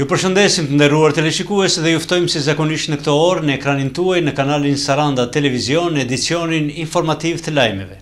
Ju përshëndesim të nderuar teleshikues dhe ju ftojmë si zakonisht në këtë orë në ekranin tuaj në kanalin Saranda Televizion në edicionin informativ të lajmeve.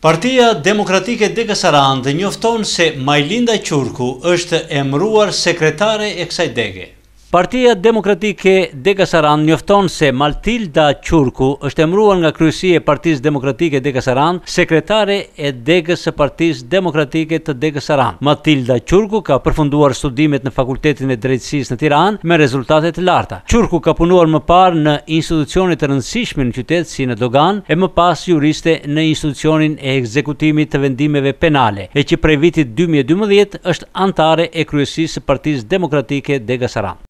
Partia Demokratike Dega Sarandë njofton se Majlinda Qurku është emëruar sekretare e kësaj dege. Partia Demokratike Dega Sarandë njofton se Matilda Qurku është emëruar nga Kryesia e Partisë Demokratike Dega Sarandë sekretare e degës së Partisë Demokratike të Degës Sarandë. Matilda Qurku ka përfunduar studimet në Fakultetin e Drejtësisë në Tiranë me rezultate të larta. Qurku ka punuar më parë në institucione të rëndësishme në qytet si në Doganë e më pas juriste në Institucionin e Ekzekutimit të Vendimeve Penale e që prej vitit dy mijë e dymbëdhjetë është anëtare e kryesisë së Partisë Demokratike Dega Sarandë.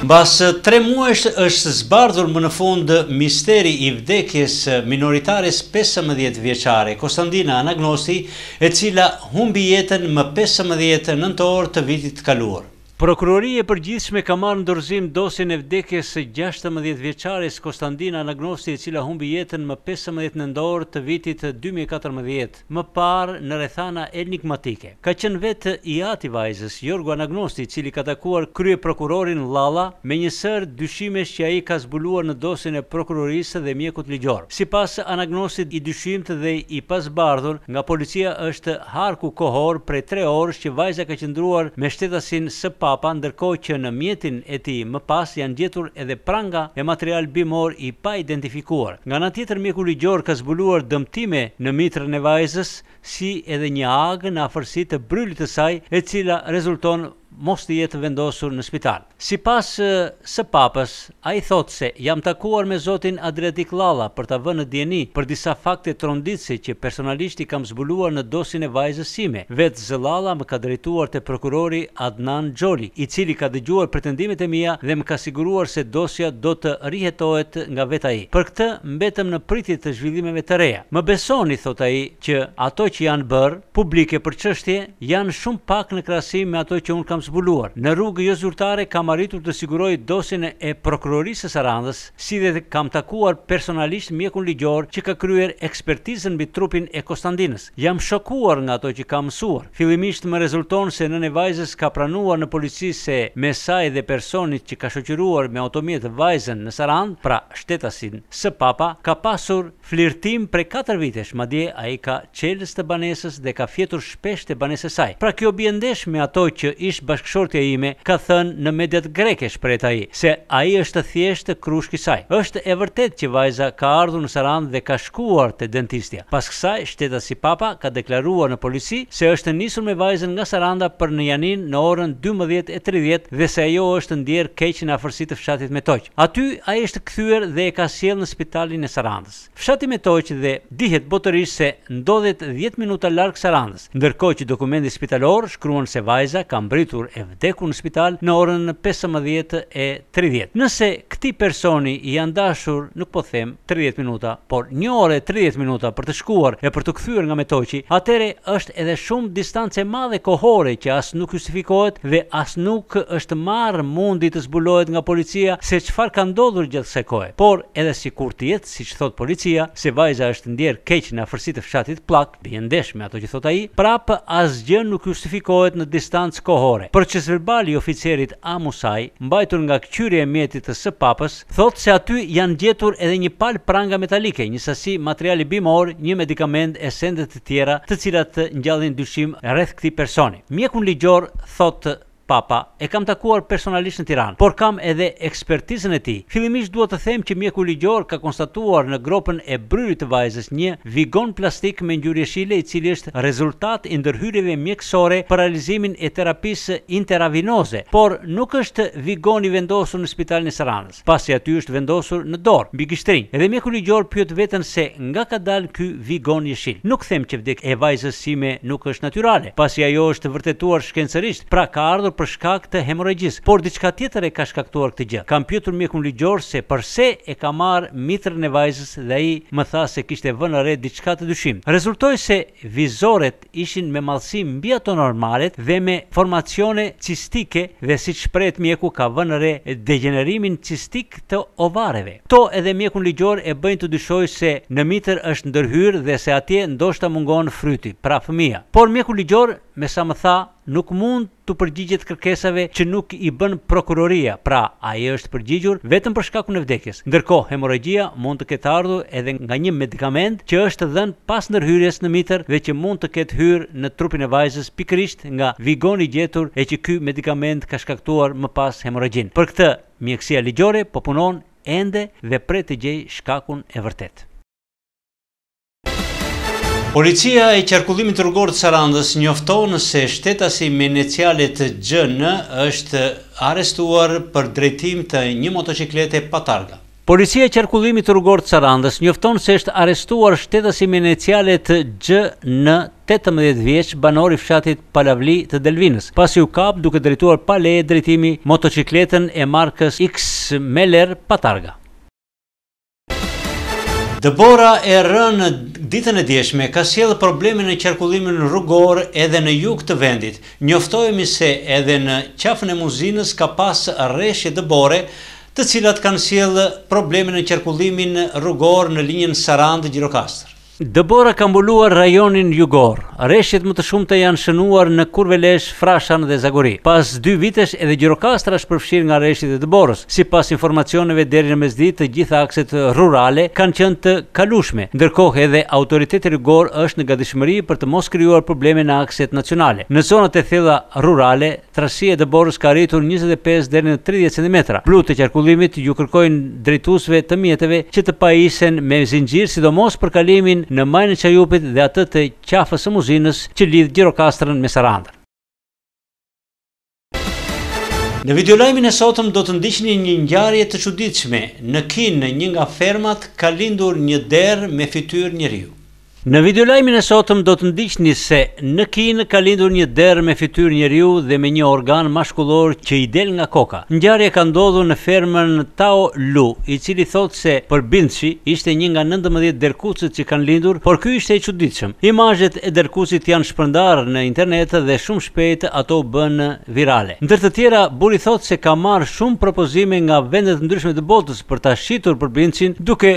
Mbas tre muajsh është zbardhur më në fund misteri i vdekjes së minoritares pesëmbëdhjetë vjeçare, Kostandina Anagnosti, e cila humbi jetën më pesëmbëdhjetë nëntor të vitit të kaluar. Prokuroria e Përgjithshme ka marrë në dorëzim dosjen e vdekjes së gjashtëmbëdhjetë vjeçares Kostandina Anagnosti e cila humbi jetën më pesëmbëdhjetë nëntor të vitit dy mijë e katërmbëdhjetë. më parë në rrethana enigmatike. Ka qenë vetë i ati i vajzës, Jorgo Anagnosti, i cili ka takuar kryeprokurorin Llalla me një sërë dyshimesh që ai ka zbuluar në dosjen e prokurorisë dhe mjekut ligjor. Sipas Anagnostit, i dyshimtë dhe i pazbardhur nga policia është harku kohor prej tre orësh që vajza ka qëndruar me shtetasin S. Papa ndërkohë që në mjetin e tij më pas janë gjetur edhe pranga e material bimor i paidentifikuar. Nga ana tjetër mjeku ligjor ka zbuluar dëmtime në mitrën e vajzës si edhe një age në afërsi të brylit të saj e cila rezulton mos të jetë vendosur në spital. Sipas S. Papës, ai thotë se jam takuar me zotin Adriatik Llalla për ta vënë në dijeni për disa fakte tronditëse që personalisht i kam zbuluar në dosjen e vajzës sime, vetë z. Llalla më ka drejtuar te prokurori Adnan Xholi, i cili ka dëgjuar pretendimet e mia dhe më ka siguruar se dosja do të rihetohet nga vetë ai. Për këtë, mbetem në pritje të zhvillimeve të reja. Më besoni, thotë ai, që ato që janë bërë publike për çështjen janë shumë pak në krahasim me ato që unë kam zbuluar. Në rrugë jozyrtare kam arritur të siguroj dosjen e Prokurorisë së Sarandës, si dhe kam takuar personalisht mjekun ligjor që ka kryer ekspertizën mbi trupin e Kostandinës. Jam shokuar nga ato që kam mësuar. Fillimisht më rezulton se nëna e vajzës ka pranuar në polici se mes saj dhe personit që ka shoqëruar me automjet vajzën në Sarandë, pra shtetasin S. Papa, ka pasur flirtim prej katër vitesh, madje ai ka çelës të banesës dhe ka fjetur shpesh te banesa e saj. Pra kjo bie ndesh me ato që ish-bashkëshortja ime ka thënë në mediat greke, shprehet ai, se ai është thjeshtë krushk i saj. Është e vërtetë që vajza ka ardhur në Sarandë dhe ka shkuar te dentistja. Pas kësaj, shtetasi Papa ka deklaruar në polici se është nisur me vajzën nga Saranda për në Janinë në orën dymbëdhjetë e tridhjetë dhe se ajo është ndjerë keq në afërsi të fshatit Metoq. Aty, ai është kthyer dhe e ka sjellë në spitalin e Sarandës. Fshati Metoq, dhe dihet botërisht se ndodhet dhjetë minuta larg Sarandës. Ndërkohë që dokumenti spitalor shkruan se vajza ka mbërritur e vdekur në spital në orën pesëmbëdhjetë e tridhjetë. Nëse këtij personi i janë dashur, nuk po them, tridhjetë minuta, por një orë e tridhjetë minuta për të shkuar e për t'u kthyer nga Metoqi, atëherë është edhe shumë distancë e madhe kohore që as nuk justifikohet dhe as nuk është marrë mundi të zbulohet nga policia se çfarë ka ndodhur gjatë kësaj kohe. Por edhe sikur të jetë siç thotë policia se vajza është ndjerë keq në afërsi të fshatit Pllak, Bie ndesh me ato që thotë ai, prapë asgjë nuk justifikohet në distancë kohore. Procesverbali i oficerit A. Musaj, mbajtur nga këqyrja e mjetit të S. Papës, thotë se aty janë gjetur edhe një palë pranga metalike, një sasi materiali bimor, një medikament e sende të tjera të cilat ngjallin dyshim rreth këtij personi. Mjekun ligjor, thotë Papa, e kam takuar personalisht në Tiranë, por kam edhe ekspertizën e tij. Fillimisht dua të them që mjeku ligjor ka konstatuar në gropën e bryrit të vajzës një vigon plastik me ngjyrë jeshile i cili është rezultat i ndërhyrjeve mjekësore për realizimin e terapisë intravenoze, por nuk është vigon i vendosur në spitalin e Sarandës. pasi aty është vendosur në dorë, mbi gishtërinj. Edhe mjeku ligjor pyet veten se nga ka dalë ky vigon jeshil. Nuk them që vdekja e vajzës sime nuk është natyrale, pasi ajo është vërtetuar shkencërisht, pra ka ardhur për shkak të hemorragjisë, por diçka tjetër e ka shkaktuar këtë gjë. Kam pyetur mjekun ligjor se përse e ka marrë mitrën e vajzës dhe ai më tha se kishte vënë re diçka të dyshimtë. Rezultoi se vezoret ishin me madhësi mbi ato normalet dhe me formacione cistike dhe siç shprehet mjeku ka vënë re degjenerimin cistik të ovareve. Këto edhe mjekun ligjor e bëjnë të dyshojë se në mitër është ndërhyrë dhe se atje ndoshta mungon fryti, pra fëmija. Por mjeku ligjor, me sa më tha, nuk mund t'u përgjigjet kërkesave që nuk i bën prokuroria, pra ai është përgjigjur vetëm për shkakun e vdekjes. Ndërkohë, hemorragjia mund të ketë ardhur edhe nga një medikament që është dhënë pas ndërhyrjes në mitër dhe që mund të ketë hyrë në trupin e vajzës pikërisht nga vigoni i gjetur e që ky medikament ka shkaktuar më pas hemorragjinë. Për këtë, mjekësia ligjore po punon ende dhe pret të gjejë shkakun e vërtetë. Policia e Qarkullimit Rrugor të Sarandës njofton se shtetasi me inicialet GN është arrestuar për drejtim të një motociklete pa targa. Policia e Qarkullimit Rrugor të Sarandës njofton se është arrestuar shtetasi me inicialet GN, tetëmbëdhjetë vjeç, banor i fshatit Palavli të Delvinës, pasi u kap duke drejtuar pa leje drejtimi motocikletën e markës X-Meller pa targa. Dëbora e rënë ditën e djeshme ka sjellë probleme në qarkullimin rrugor edhe në jug të vendit. Njoftohemi se edhe në Qafën e Muzinës ka pas reshje dëbore, të cilat kanë sjellë probleme në qarkullimin rrugor në linjën Sarandë-Gjirokastër. Dëbora ka mbuluar rajonin jugor. Reshjet më të shumta janë shënuar në Kurvelesh, Frashan dhe Zagori. Pas dy vitesh edhe Gjirokastra është përfshirë nga reshjet e dëborës. Sipas informacioneve deri në mesditë të gjitha akset rurale kanë qenë të kalueshme, ndërkohë edhe autoriteti rrugor është në gatishmëri për të mos krijuar probleme në akset nacionale. Në zonat e thella rurale, Trashësia e dëborës ka arritur njëzet e pesë deri në tridhjetë centimetra. Blutë e qarkullimit ju kërkojnë drejtuesve të mjeteve që të pajisen me zinxhirë, sidomos për kalimin në majën e Çajupit dhe atë të qafës së Muzinës që lidh Gjirokastrën me Sarandën. Në videolajmin e sotëm do të ndiqni një ngjarje të çuditshme, në Kinë në një nga fermat ka lindur një derr me fytyrë njeriu. Në videolajmin e sotëm do të ndiqni se në Kinë ka lindur një derr me fytyrë njeriu dhe me një organ mashkullor që i del nga koka. Ngjarja ka ndodhur në fermën Tao Lu, i cili thotë se përbindshi ishte një nga nëntëmbëdhjetë derrkucët që kanë lindur, por ky ishte i çuditshëm. Imazhet e derrkucit janë shpërndarë në internet dhe shumë shpejt ato u bënë virale. Ndër të tjera, burri thotë se ka marrë shumë propozime nga vende të ndryshme të botës për ta shitur përbindshin, duke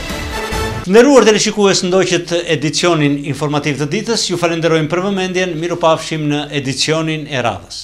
Nderuar teleshikues, ndoqët edicionin informativ të ditës, ju falenderojmë për vëmendjen, mirupafshim në edicionin e radhës.